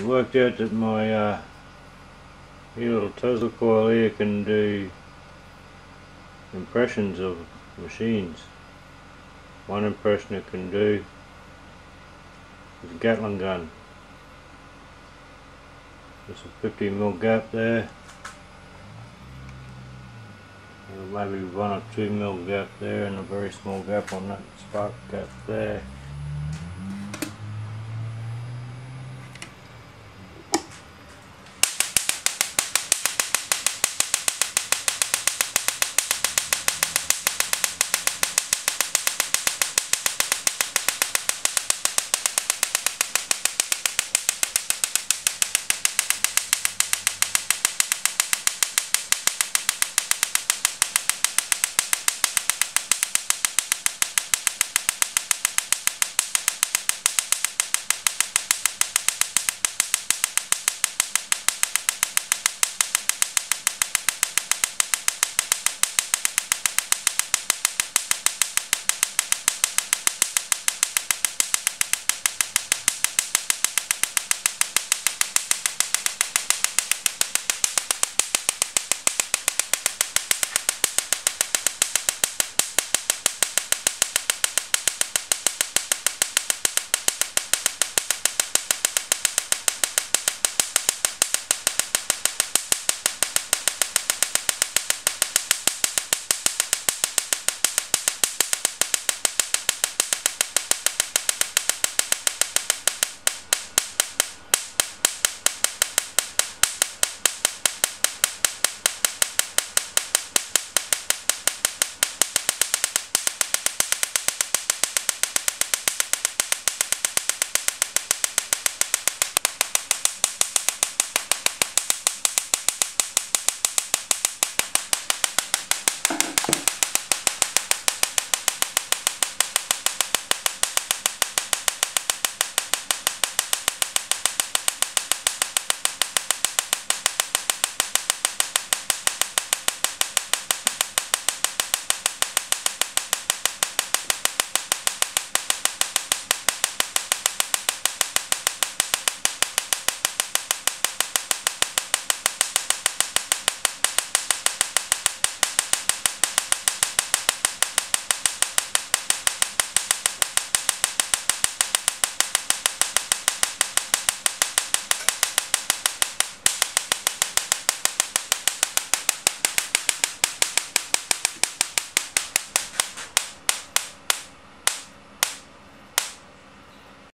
I worked out that my uh, little Tesla coil here can do impressions of machines. One impression it can do is a Gatling gun. There's a 50 mil gap there. Maybe one or two mil gap there and a very small gap on that spark gap there.